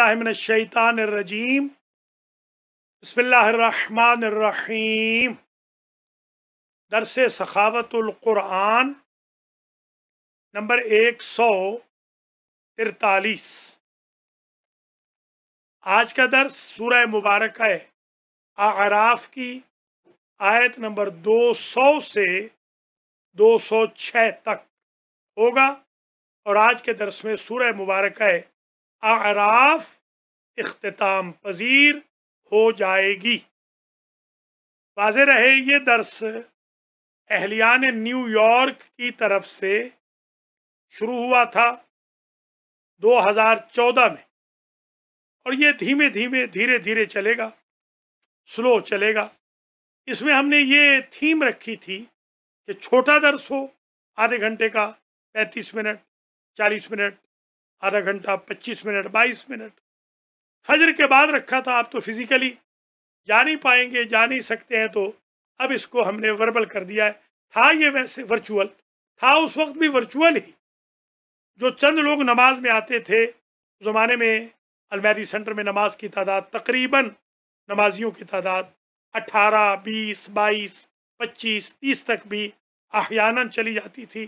अज़बिल्लाशैतानरजीम बसमीम दरस सखावतुल्क़ुरान नंबर एक सौ तिरतालीस। आज का दर्स सूरह मुबारक है। आराफ की आयत नंबर दो सौ से दो सौ छः तक होगा। और आज के दर्स में सूरह मुबारक है। आराफ अख्ताम पजीर हो जाएगी। वाज रहे ये दर्स अहलियान न्यूयॉर्क की तरफ़ से शुरू हुआ था 2014 में। और ये धीमे धीमे, धीरे धीरे चलेगा, स्लो चलेगा। इसमें हमने ये थीम रखी थी कि छोटा दर्स हो, आधे घंटे का, पैंतीस मिनट, चालीस मिनट आधा घंटा, पच्चीस मिनट, बाईस मिनट। फजर के बाद रखा था आप तो फिज़िकली। जा नहीं पाएँगे, जा नहीं सकते हैं तो अब इसको हमने वर्बल कर दिया है। था ये वैसे वर्चुअल था उस वक्त भी वर्चुअल ही। जो चंद लोग नमाज़ में आते थे ज़माने में अलमैदी सेंटर में नमाज़ की तादाद तकरीबन, नमाजियों की तादाद अठारह, बीस, बाईस, पच्चीस, तीस तक भी अहयानन चली जाती थी।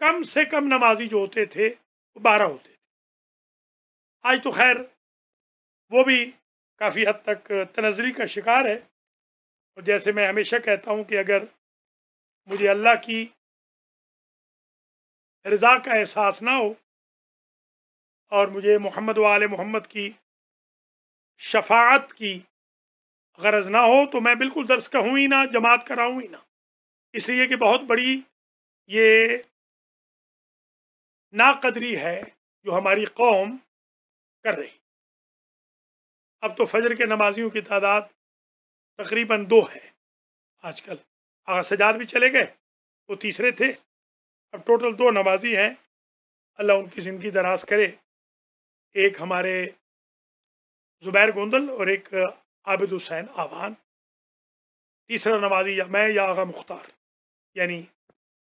कम से कम नमाजी जो होते थे, वो बारह होते आज तो खैर, वो भी काफ़ी हद तक तनजरी का शिकार है। और जैसे मैं हमेशा कहता हूँ कि अगर मुझे अल्लाह की रज़ा का एहसास ना हो और मुझे मोहम्मद वाल मोहम्मद की शफात की गरज ना हो तो मैं बिल्कुल दर्ज कहूँ ही ना, जमात कराऊँ ही ना। इसलिए कि बहुत बड़ी ये नाकदरी है जो हमारी कौम कर रही अब तो फजर के नमाजियों की तादाद तकरीबन दो है। आजकल आगा सजाद भी चले गए वो तीसरे थे। अब टोटल दो नमाजी हैं। अल्लाह उनकी ज़िंदगी दराज करे। एक हमारे ज़ुबैर गोंदल और एक आबिद हुसैन आवान। तीसरा नमाजी या मैं या आगा मुख्तार, यानी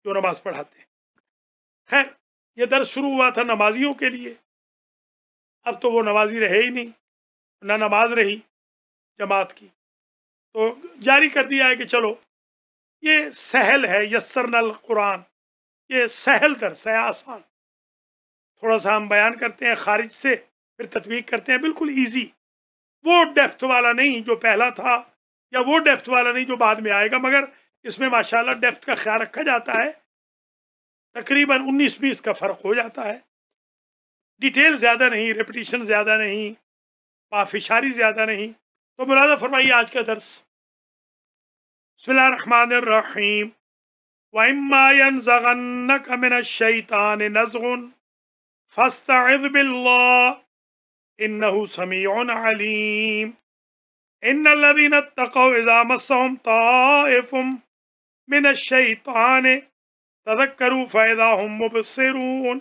जो नमाज़ पढ़ाते हैं। खैर, ये दर्ज शुरू हुआ था नमाजियों के लिए। अब तो वो नमाजी रहे ही नहीं, ना नमाज़ रही जमात की। तो जारी कर दिया है कि चलो, ये सहल है यस्सर नल कुरान, ये सहल दर है आसान। थोड़ा सा हम बयान करते हैं, खारिज से फिर तदवीक करते हैं, बिल्कुल इजी वो डेप्थ वाला नहीं जो पहला था, या वो डेप्थ वाला नहीं जो बाद में आएगा, मगर इसमें माशाल्लाह डेप्थ का ख्याल रखा जाता है। तकरीबन 19-20 का फ़र्क हो जाता है। डिटेल ज़्यादा नहीं रेपटिशन ज़्यादा नहीं, पाफिशारी ज़्यादा नहीं। तो मुलाजा फरमाइए आज का दर्स। बसमीम वम्मायनज़गन्नक मिन शैतान नज़गुन। फस्तइज़ बिल्लाह। इन्नहु समीउन अलीम। इन्नल्लज़ीन तक़ौ इज़ा मस्सहुम ताइफुम मिन शैतान। तज़क्करू फ़इज़ा हुम मुबसिरून।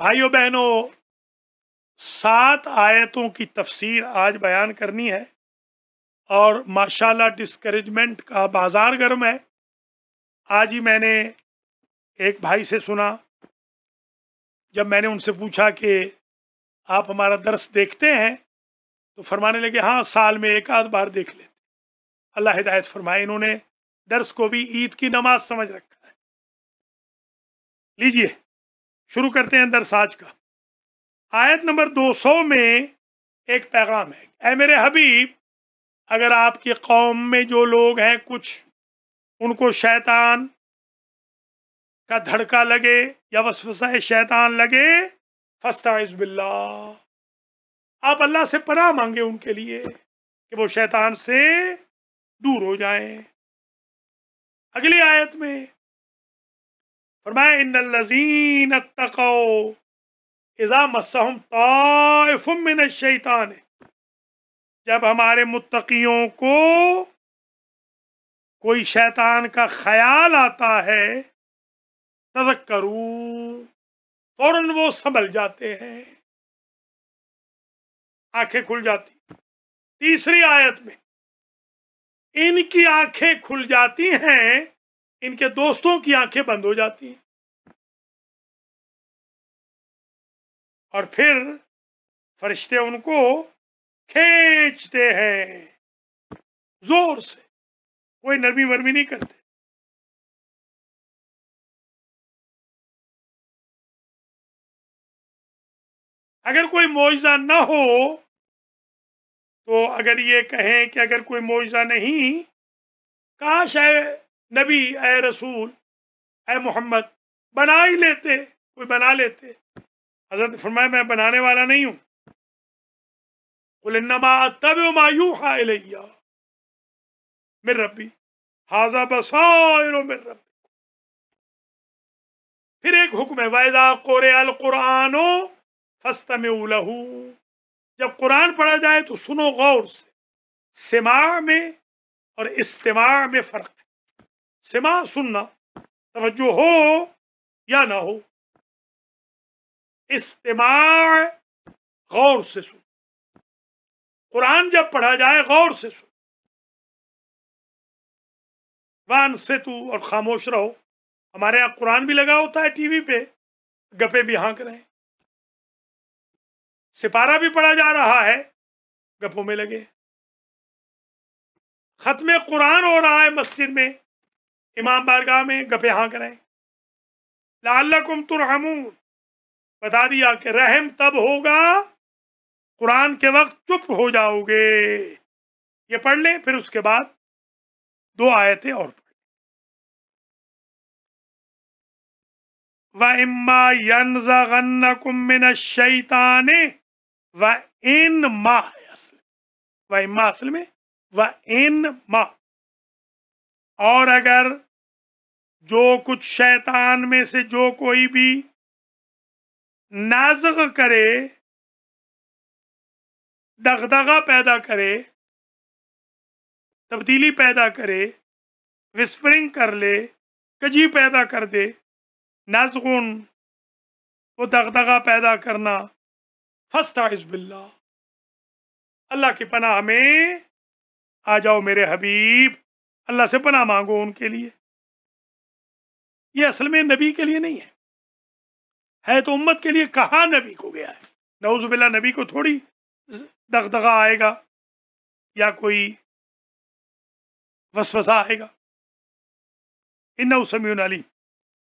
भाइयों बहनों, सात आयतों की तफसीर आज बयान करनी है और माशाल्लाह डिस्करेजमेंट का बाज़ार गर्म है। आज ही मैंने एक भाई से सुना, जब मैंने उनसे पूछा कि आप हमारा दर्स देखते हैं तो फरमाने लगे हाँ साल में एक आध बार देख लेते अल्लाह हिदायत फरमाए, इन्होंने दर्स को भी ईद की नमाज़ समझ रखा। लीजिए। शुरू करते हैं दरसाज का। आयत नंबर 200 में एक पैगाम है ऐ मेरे हबीब, अगर आपकी कौम में जो लोग हैं कुछ, उनको शैतान का धड़का लगे या वसवसा शैतान लगे फस्ताइज बिल्ला आप अल्लाह से पनाह मांगे उनके लिए कि वो शैतान से दूर हो जाएँ। अगली आयत में ताइफुम शैतान। जब हमारे मुत्तकियों को कोई शैतान का ख्याल आता है तदक करूँ फ़ौरन वो संभल जाते हैं। आँखें खुल जाती। तीसरी आयत में, इनकी आँखें खुल जाती हैं इनके दोस्तों की आँखें बंद हो जाती हैं। और फिर फरिश्ते उनको खींचते हैं, ज़ोर से। कोई नरमी वरमी नहीं करते। अगर कोई मुआवजा ना हो तो अगर ये कहें कि अगर कोई मुआवजा नहीं, काश है नबी, ए रसूल, ए मोहम्मद बना ही लेते, कोई बना लेते। हज़रत फरमाए, मैं बनाने वाला नहीं हूँ। कुलनमा तब मायू हालिया मेर रबी हाजा बसायरो मेर रबी फिर एक हुक्म है, वैजा कोरे अल कुरानो फस्तम लहू। जब कुरान पढ़ा जाए तो सुनो गौर से, सिमा में और इस्तेमा में फ़र्क है। सिमा सुनना। तवज्जो हो या ना हो? इस्तेमा गौर से सुन। कुरान जब पढ़ा जाए, गौर से सुन। वान से तू और खामोश रहो। हमारे यहाँ कुरान भी लगा होता है टीवी पे। गपे भी हाँक रहे हैं। सिपारा भी पढ़ा जा रहा है। गपों में लगे। खत्म कुरान हो रहा है मस्जिद में। इमाम बारगाह में गपे हाँक रहे लाकुम तुरहमून। बता दिया कि रहम तब होगा, कुरान के वक्त चुप हो जाओगे। ये पढ़ लें, फिर उसके बाद दो आयतें और पढ़। व इम्मा यन शैताने व इन माह असल। व इम्मा असल में व इन माह और अगर जो कुछ शैतान में से जो कोई भी नाजक करे, दगदगा पैदा करे, तब्दीली पैदा करे, विस्परिंग कर ले, कजी पैदा कर दे नाजगुन वो दगदगा पैदा करना फस्ता बिल्ला अल्लाह की पनाह में आ जाओ मेरे हबीब। अल्लाह से पना मांगो उनके लिए। ये असल में नबी के लिए नहीं है। है तो उम्मत के लिए कहा नबी को गया है? नौजुबिल्ला नबी को थोड़ी दगदगा आएगा या कोई वसवसा आएगा। इन समीन अली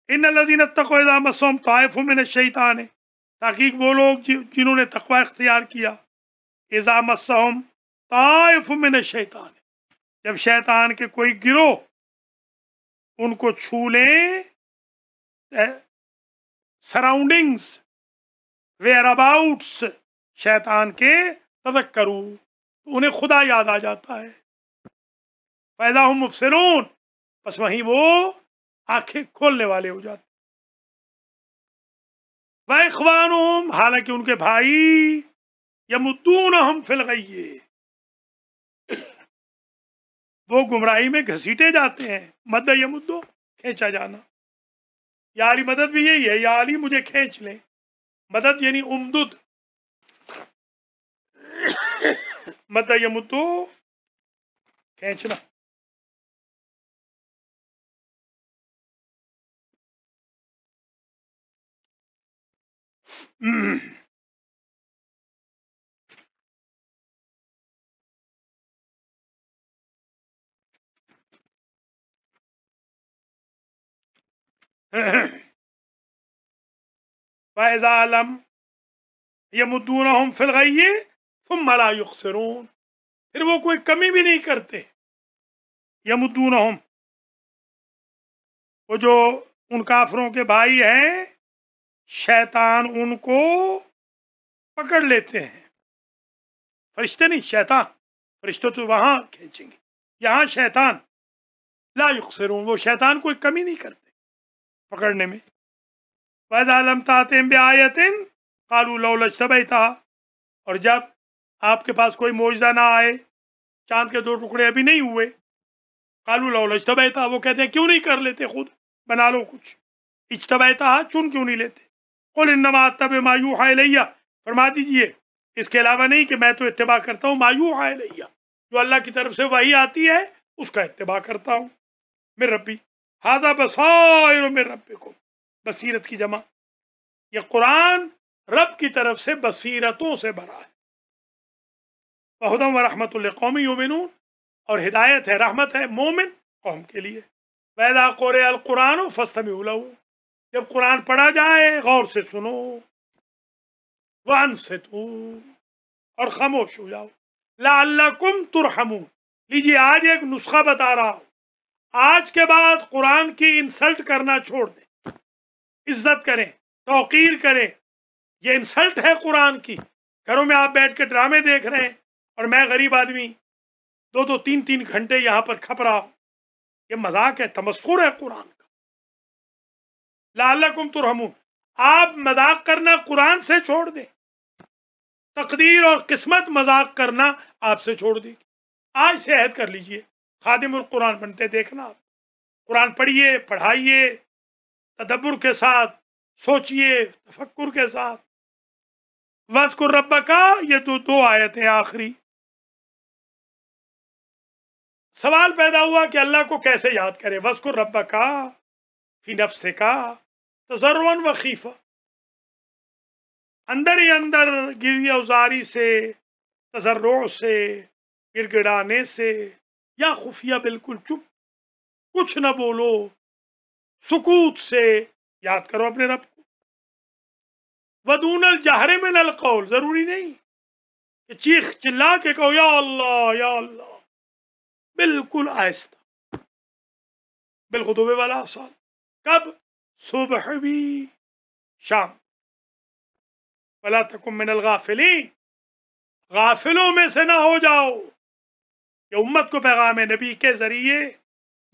इन लजीन तकम तायफ़ में शैतान। है ताकि वो लोग जिन्होंने तकवा इख्तियार किया इज़ामसम तायफ़ में शैतान। जब शैतान के कोई गिरो उनको छू लें सराउंडिंग्स वेयर अबाउट्स शैतान के तदक करूँ तो उन्हें खुदा याद आ जाता है। पैदा हूँ मुबसरून बस वहीं वो आँखें खोलने वाले हो जाते वह हालाँकि उनके भाई यमुद्दून हम फिल गई वो गुमराही में घसीटे जाते हैं। मद या मुद्दो खींचा जाना। या मदद भी यही है या अली मुझे खींच ले। मदद यानी उमदुद। मद या मुद्दो खींचना। mm. हम्म। फ़ैज़ालम यमुद्दून हम गई तुम मला युकसरून फिर वो कोई कमी भी नहीं करते यमुद्दून हम वो जो उन काफरों के भाई हैं शैतान उनको पकड़ लेते हैं फरिश्ते नहीं शैतान फरिश्ते तो वहाँ खींचेंगे यहाँ शैतान ला युकसरून वो शैतान कोई कमी नहीं करते पकड़ने में। वैजालम तातिम ब्यायतिन कालू लौलजतबैता और जब आपके पास कोई मुआवजा ना आए, चाँद के दो टुकड़े अभी नहीं हुए, कालू था वो कहते हैं, क्यों नहीं कर लेते खुद? बना लो कुछ। इज्तबैता चुन क्यों नहीं लेते? कुल इनमा तब मायू हालिया फरमा दीजिए, इसके अलावा नहीं कि मैं तो इतबा करता हूँ मायू हालिया जो अल्लाह की तरफ़ से वही आती है, उसका इतबा करता हूँ। मेरे रबी हाजा बसायर मेरे रब को बसीरत की जमा। ये कुरान रब की तरफ़ से बसीरतों से भरा है। बहुदम व रहमत कौमी योमिन और हिदायत है, रहमत है मोमिन कौम के लिए। वैदा कोर कुरान फस्तमी जब कुरान पढ़ा जाए, गौर से सुनो। वन से तू। और खामोश हो जाओ। लाकुम तुरहमून। लीजिए आज एक नुस्खा बता रहा हूँ। आज के बाद कुरान की इंसल्ट करना छोड़ दें। इज़्ज़त करें, तोकीर करें। ये इंसल्ट है कुरान की। घरों में आप बैठ के ड्रामे देख रहे हैं और मैं गरीब आदमी, दो दो तीन तीन घंटे यहाँ पर खप रहा हूँ। ये मज़ाक है, तमस्कुर है कुरान का। लालकुम तुरहमून। आप मज़ाक करना कुरान से छोड़ दें। तकदीर और किस्मत मज़ाक करना आपसे छोड़ देगी आज से अहद कर लीजिए। खादिम कुरान बनते देखना। आप कुरान पढ़िए, पढ़ाइए, तदब्बर के साथ, सोचिए तफक्र के साथ। वस्कुर रब का ये तो दो आयत आखिरी। सवाल पैदा हुआ कि अल्लाह को कैसे याद करें? वस्कुर रब का फ़ी नफ्स का तजरवन व खीफा। अंदर ही अंदर गिरिया उजारी से तजर्रो से, गिड़गिड़ाने से या खुफिया बिल्कुल चुप। कुछ न बोलो। सुकूत से याद करो अपने रब को। वदूनल जहरे में नल कौल। ज़रूरी नहीं कि चीख चिल्ला के कहो, या अल्लाह या अल्लाह। बिल्कुल आहिस्ता। बिलखुतबे वाला आसान। कब? सुबह भी। शाम। वला तकुम मिनल गाफिली गाफिलों में से ना हो जाओ। ये उम्मत को पैगाम है नबी के ज़रिए,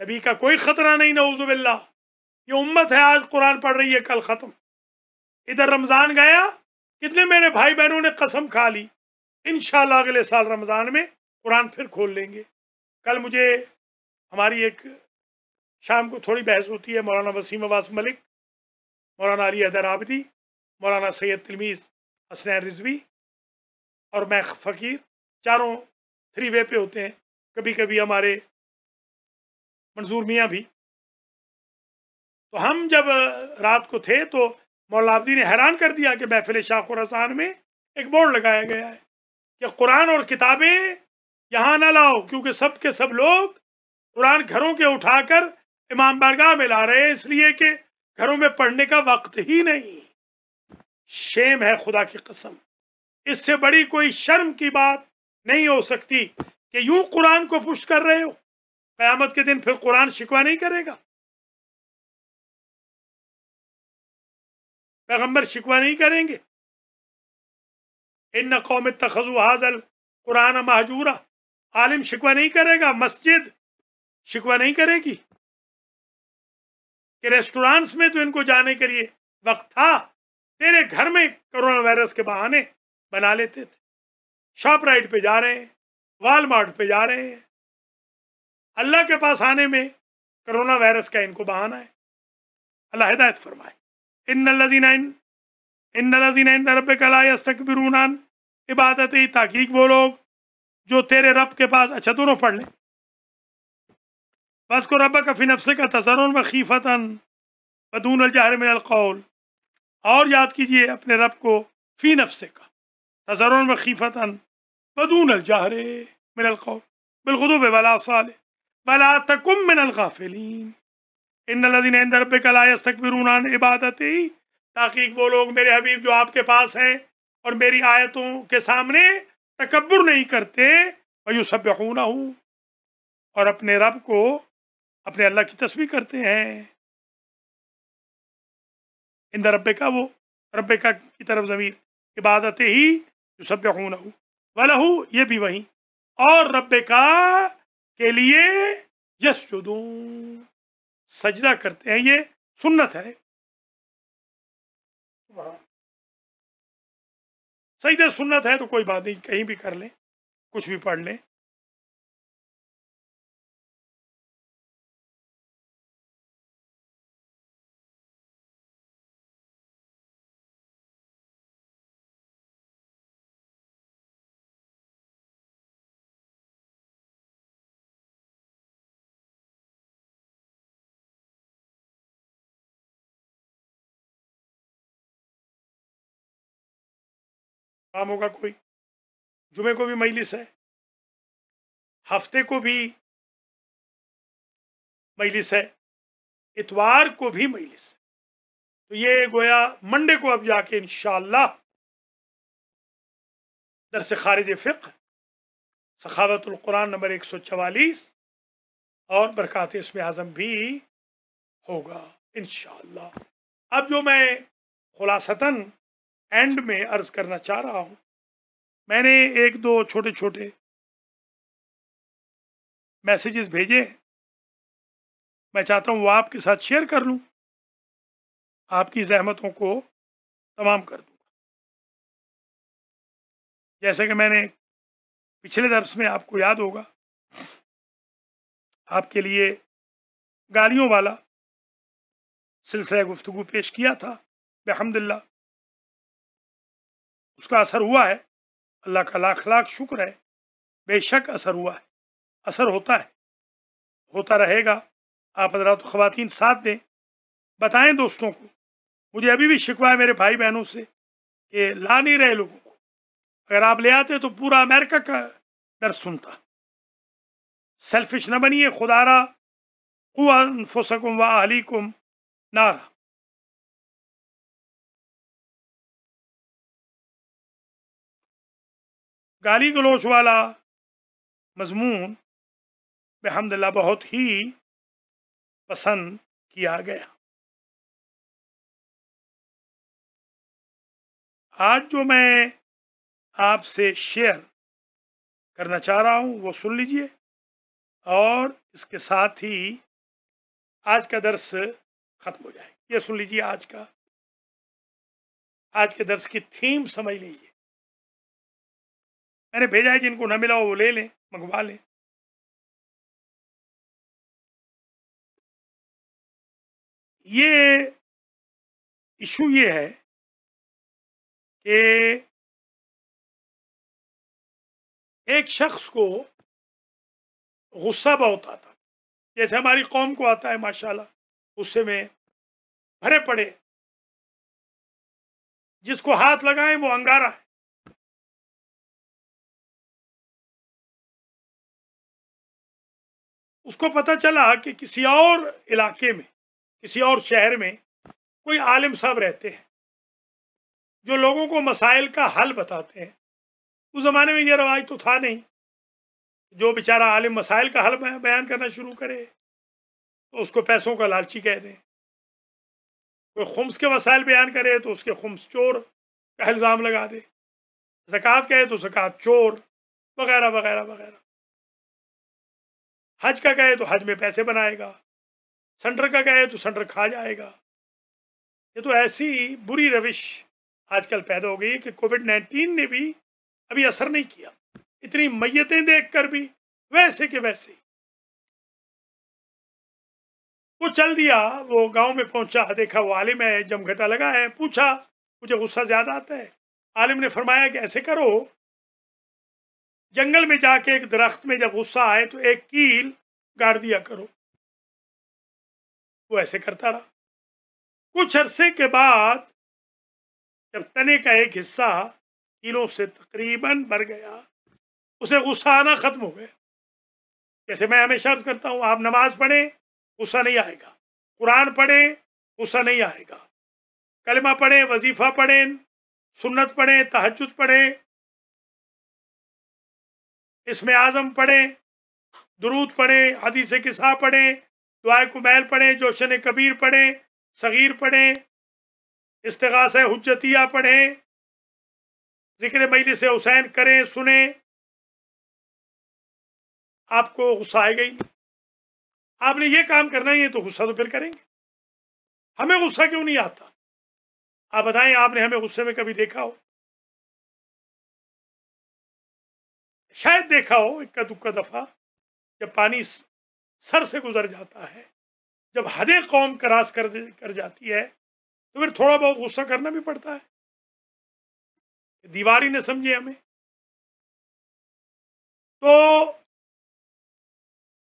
नबी का कोई ख़तरा नहीं नौजुबिल्ला ये उम्मत है, आज कुरान पढ़ रही है, कल ख़त्म। इधर रमज़ान गया, कितने मेरे भाई बहनों ने कसम खा ली। इन अगले साल रमज़ान में कुरान फिर खोल लेंगे। कल मुझे हमारी एक शाम को थोड़ी बहस होती है, मौलाना वसीम अब्बास मलिक, मौलाना अली अदर आबदी, मौलाना सैयद तलमीज़ हसनैन रिजवी और मैं फ़कीर। चारों थ्री वे पे होते हैं। कभी कभी हमारे मंजूर मियाँ भी। तो हम जब रात को थे तो मौलाब्दी ने हैरान कर दिया कि महफिल शाख रसान में एक बोर्ड लगाया गया है कि कुरान और किताबें यहाँ ना लाओ, क्योंकि सब के सब लोग कुरान घरों के उठाकर इमाम बारगाह में ला रहे हैं, इसलिए कि घरों में पढ़ने का वक्त ही नहीं। शेम है खुदा की कसम। इससे बड़ी कोई शर्म की बात नहीं हो सकती कि यूँ कुरान को पुष्ट कर रहे हो, कयामत के दिन फिर कुरान शिकवा नहीं करेगा। पैगंबर शिकवा नहीं करेंगे। इन कौम तखजु हाजल कुरान महजूरा। आलिम शिकवा नहीं करेगा, मस्जिद शिकवा नहीं करेगी। कि रेस्टोरेंट्स में तो इनको जाने के लिए वक्त था, तेरे घर में कोरोना वायरस के बहाने बना लेते थे। शॉप राइड पे जा रहे हैं। वालमार्ट पे जा रहे हैं। अल्लाह के पास आने में कोरोना वायरस का इनको बहाना है। अल्लाह हिदायत फरमाए। इन लजीना इन लजीना इन रब कलास्तकबिरून इबादत ही ताकि वो लोग जो तेरे रब के पास अच्छा दोनों पढ़ लें। बस को रब का फिनफ्स का तसर व खीफता बदून अलजहर मिन कौल। और याद कीजिए अपने रब को फ़ी नफ्स का तजर व खीफता बदून अलजाहरे मिनल कौल बिलखुदूब वला साल वला तकुम मिनल गाफिलीन इन लदीन रब कलायस्तकबिरून इबादत ताकि वो लोग मेरे हबीब जो आपके पास हैं और मेरी आयतों के सामने तकबर नहीं करते वयु सब हूँ और अपने रब को अपने अल्लाह की तस्वीर करते हैं इन रब का वो रब का की तरफ़ ज़मीर इबादत ही जो सब हूँ वलहू, ये भी वही। और रब का के लिए यशुदू। सजदा करते हैं, ये सुन्नत है। सही सुन्नत है तो कोई बात नहीं, कहीं भी कर लें, कुछ भी पढ़ लें। काम होगा कोई। जुमे को भी मजलिस है। हफ़्ते को भी मजलिस है। इतवार को भी मजलिस है। तो ये गोया मंडे को अब जाके इन दरस खारिज फ़िक सखावतुल्कुरान नंबर एक सौ चवालीस और बरक़ात इसमें आज़म भी होगा इन अब जो मैं खुलासतन एंड में अर्ज़ करना चाह रहा हूँ। मैंने एक दो छोटे छोटे मैसेजेस भेजे मैं चाहता हूँ वो आपके साथ शेयर कर लूँ। आपकी जहमतों को तमाम कर दूँगा। जैसे कि मैंने पिछले दर्स में आपको याद होगा, आपके लिए गालियों वाला सिलसिला गुफ्तु पेश किया था। अलहमदिल्ला उसका असर हुआ है। अल्लाह का लाख लाख शुक्र है। बेशक असर हुआ है। असर होता है। होता रहेगा। आप हजरात ख़वान साथ दें। बताएँ दोस्तों को, मुझे अभी भी शिकवा है मेरे भाई बहनों से कि ला नहीं रहे लोगों को। अगर आप ले आते तो पूरा अमेरिका का दर्द सुनता। सेल्फिश न बनिए, खुदारा। कुआ फुसकुम व अलीकुम नारा। गाली गलोच वाला मजमून बेहमदल्ला बहुत ही पसंद किया गया। आज जो मैं आपसे शेयर करना चाह रहा हूँ, वो सुन लीजिए और इसके साथ ही आज का दर्स ख़त्म हो जाए। ये सुन लीजिए आज का, आज के दर्स की थीम समझ लीजिए। मैंने भेजा है जिनको, न मिला हो वो ले लें, मंगवा लें। ये इशू ये है कि एक शख्स को गुस्सा बहुत आता जैसे हमारी कौम को आता है, माशाल्लाह, गुस्से में भरे पड़े। जिसको हाथ लगाए, वो अंगारा है। उसको पता चला कि किसी और इलाके में, किसी और शहर में कोई आलिम साहब रहते हैं, जो लोगों को मसाइल का हल बताते हैं। उस ज़माने में यह रवाज तो था नहीं, जो बेचारा आलिम मसाइल का हल बयान करना शुरू करे तो उसको पैसों का लालची कह दें। कोई खुम्स के मसाइल बयान करे तो उसके खुम्स चोर का इल्ज़ाम लगा दे। ज़क़़त कहे तो ज़क़़त चोर, वगैरह वगैरह वगैरह। हज का गए तो हज में पैसे बनाएगा। सेंटर का गए तो सेंटर खा जाएगा। ये तो ऐसी बुरी रविश आजकल पैदा हो गई कि कोविड नाइन्टीन ने भी अभी असर नहीं किया। इतनी मैयतें देखकर भी, वैसे के वैसे। वो चल दिया, वो गाँव में पहुँचा, देखा वो आलिम है, जमघटा लगा है, पूछा, मुझे गुस्सा ज़्यादा आता है? आलिम ने फरमाया कि, ऐसे करो जंगल में जाके एक दरख्त में जब गुस्सा आए तो एक कील गाड़ दिया करो। वो ऐसे करता रहा। कुछ अरसे के बाद जब तने का एक हिस्सा कीलों से तकरीबन बढ़ गया, उसे गुस्सा आना खत्म हो गया। जैसे मैं हमेशा करता हूँ, आप नमाज़ पढ़ें, गुस्सा नहीं आएगा। कुरान पढ़ें, गुस्सा नहीं आएगा। कलमा पढ़ें, वजीफ़ा पढ़ें, सुन्नत पढ़ें तहजद पढ़ें इसमें आज़म पढ़ें, दरूद पढ़ें, हदीस किसा पढ़ें दुआ कुमैल पढ़ें, जोशन कबीर पढ़ें, सगीर पढ़ें, इस्तगास हजतिया पढ़ें, ज़िक्र मजल से हुसैन करें, सुने। आपको गुस्सा आएगा ही नहीं। आपने ये काम करना ही है तो गुस्सा तो फिर करेंगे। हमें गुस्सा क्यों नहीं आता? आप बताएँ, आपने हमें गुस्से में कभी देखा हो? शायद देखा हो इक्का दुक्का दफ़ा जब पानी सर से गुजर जाता है, जब हदे कौम क्रॉस कर कर जाती है तो फिर थोड़ा बहुत गुस्सा करना भी पड़ता है। दीवार ही ने समझे हमें। तो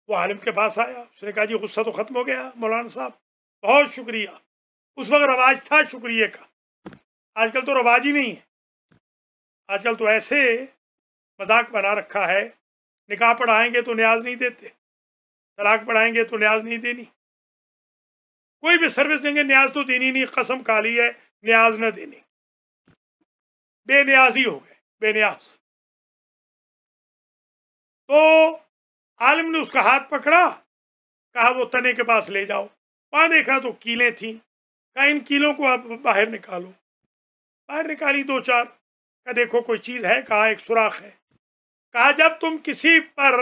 वो आलिम के पास आया, उसने कहा, जी, गुस्सा तो ख़त्म हो गया, मौलाना साहब, बहुत शुक्रिया। उस वक्त रवाज था शुक्रिया का। आजकल तो रवाज ही नहीं है। आजकल तो ऐसे मज़ाक बना रखा है। निकाह पढ़ाएँगे तो न्याज नहीं देते। तलाक पढ़ाएँगे तो न्याज नहीं देनी। कोई भी सर्विस देंगे, न्याज तो देनी नहीं। कसम काली है, न्याज न देनी। बेनियाजी हो गए, बेनियाज। तो आलिम ने उसका हाथ पकड़ा, कहा, वो तने के पास ले जाओ। वहाँ देखा तो कीलें थी। कहा, इन कीलों को आप बाहर निकालो। बाहर निकाली दो चार। कहा, देखो, कोई चीज़ है? कहा, एक सुराख है। कहा, जब तुम किसी पर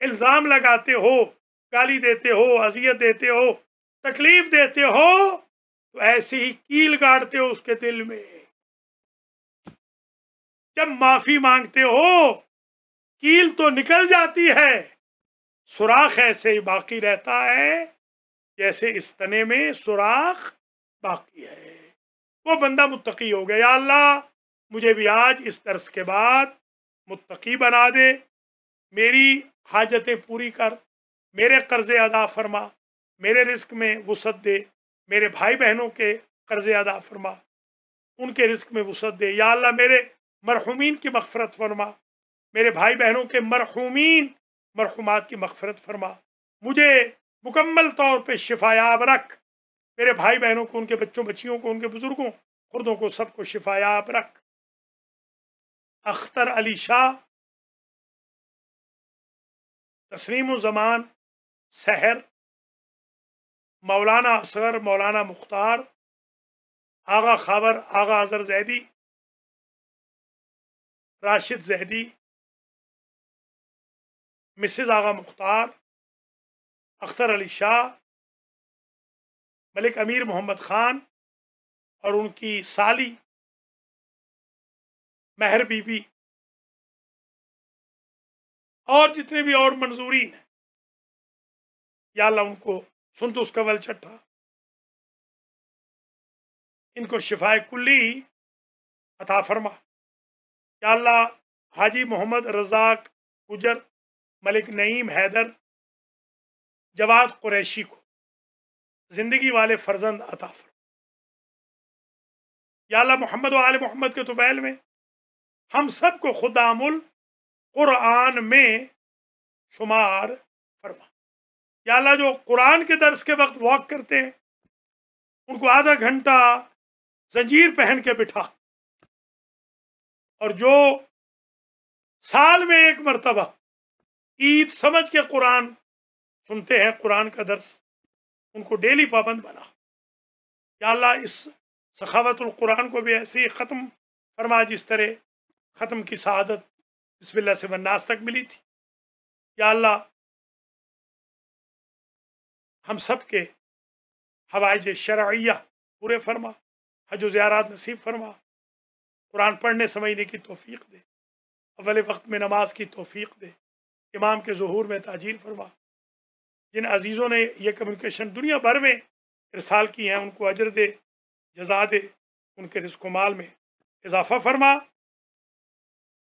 इल्ज़ाम लगाते हो, गाली देते हो, अजियत देते हो, तकलीफ़ देते हो तो ऐसी ही कील गाड़ते हो उसके दिल में। जब माफ़ी मांगते हो, कील तो निकल जाती है, सुराख ऐसे ही बाकी रहता है, जैसे इस तने में सुराख बाकी है। वो बंदा मुतकी हो गया अल्लाह, मुझे भी आज इस दर्स के बाद मुत्तकी बना दे, मेरी हाजतें पूरी कर, मेरे कर्ज़े अदा फरमा, मेरे रिस्क में वसत दे, मेरे भाई बहनों के कर्ज़े अदा फरमा, उनके रिस्क में वसत दे। या अल्लाह, मेरे मरहुमीन की मगफरत फरमा, मेरे भाई बहनों के मरहूमिन मरहुमात की मगफरत फरमा। मुझे मुकम्मल तौर पर शिफायाब रख, मेरे भाई बहनों को, उनके बच्चों बच्चियों को, उनके बुज़ुर्गों, खुर्दों को सबको शिफायाब रख। अख्तर अली शाह तस्लीम ज़मान, सहर, मौलाना असगर, मौलाना मुख्तार, आगा खबर, आगा अजहर जैदी, राशिद जैदी, मिसेज़ आगा मुख्तार, अख्तर अली शाह, मलिक अमीर मोहम्मद ख़ान और उनकी साली महर बीबी। और जितने भी और मंजूरी हैं, या उनको सुन तो उसका वल चट्टा इनको शिफाए कुल्ली अता फरमा। या हाजी मोहम्मद रजाक गुजर मलिक नईम हैदर, जवाद कुरैशी को ज़िंदगी वाले फर्जंद अता फरमा। या मोहम्मद वाल मोहम्मद के तुबैल में हम सबको खुदामुल कुरान में शुमार फरमा। या जो कुरान के दर्स के वक्त वॉक करते हैं, उनको आधा घंटा जंजीर पहन के बिठा। और जो साल में एक मरतबा ईद समझ के कुरान सुनते हैं, कुरान का दर्स, उनको डेली पाबंद बना। या इस सखावतुल कुरान को भी ऐसे ही ख़त्म फरमा जिस तरह ख़त्म की शहादत बिस्मिल्लाह से वन्नास तक मिली थी। या अल्लाह, हम सब के हवाइज शरैया पूरे फरमा, हज ज़्यारात नसीब फरमा। कुरान पढ़ने, समझने की तोफ़ी दे। अवल वक्त में नमाज़ की तोफ़ी दे। इमाम के जहूर में ताजीर फरमा। जिन अजीज़ों ने यह कम्युनिकेशन दुनिया भर में इरसाल की हैं, उनको अजर दे, जजा दे, उनके रिस्क में इजाफ़ा फरमा।